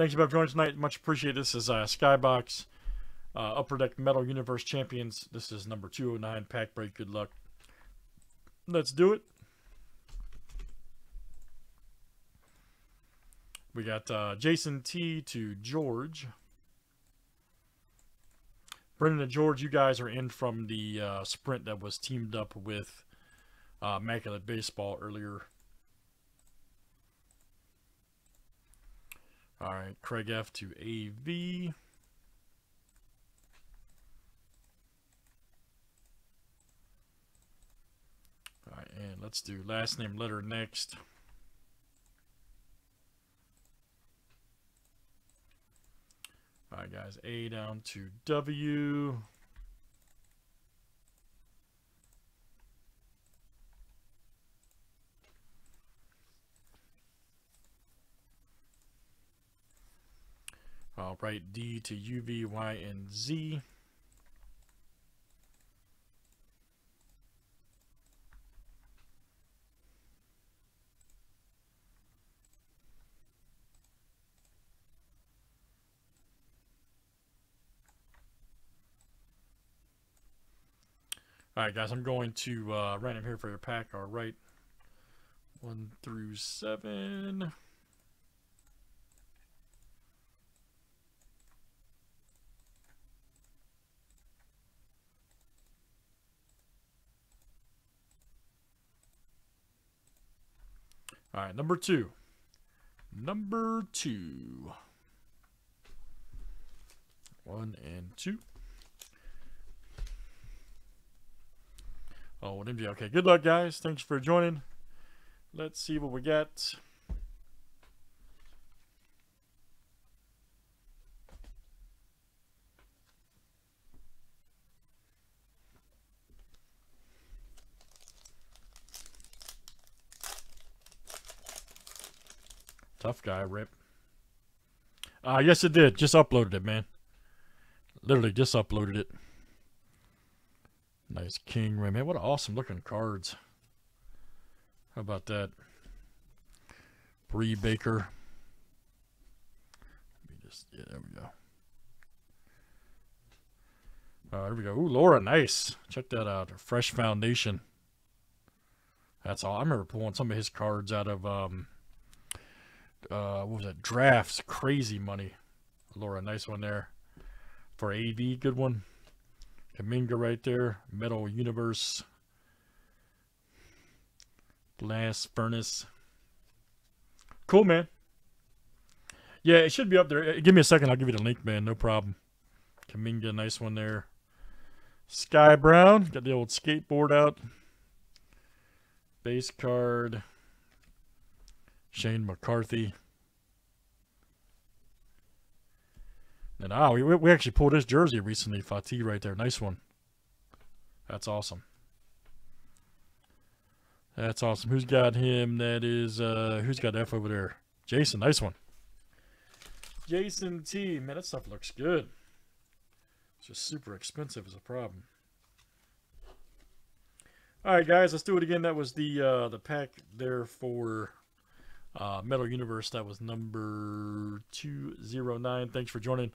Thanks for joining tonight. Much appreciated. This is uh, Skybox uh, Upper Deck Metal Universe Champions. This is number 209 pack break. Good luck. Let's do it. We got uh, Jason T to George. Brendan and George, you guys are in from the uh, sprint that was teamed up with uh, Immaculate Baseball earlier. All right, Craig F to AV. All right, and let's do last name letter next. All right, guys, A down to W. I'll write D to U, V, Y, and Z. All right, guys, I'm going to uh, random here for your pack. All right, one through seven. All right, number two. Number two. One and two. Oh, an MJ. Okay, good luck, guys. Thanks for joining. Let's see what we got. Tough guy, Rip. Uh, yes, it did. Just uploaded it, man. Literally just uploaded it. Nice King Ray. Man, what awesome looking cards. How about that? Bree Baker. Let me just, yeah, there we go. Uh, there we go. Ooh, Laura, nice. Check that out. A fresh Foundation. That's all. I remember pulling some of his cards out of, um, uh, what was that? Drafts. Crazy money. Laura, nice one there. For AV, good one. Kuminga right there. Metal Universe. Blast Furnace. Cool, man. Yeah, it should be up there. Uh, give me a second. I'll give you the link, man. No problem. Kuminga, nice one there. Sky Brown. Got the old skateboard out. Base card. Shane McCarthy. And ah, we, we actually pulled this jersey recently. Fatih right there. Nice one. That's awesome. That's awesome. Who's got him? That is, uh, who's got F over there? Jason. Nice one. Jason T. Man, that stuff looks good. It's just super expensive is a problem. All right, guys, let's do it again. That was the uh, the pack there for uh, Metal Universe. That was number 209. Thanks for joining.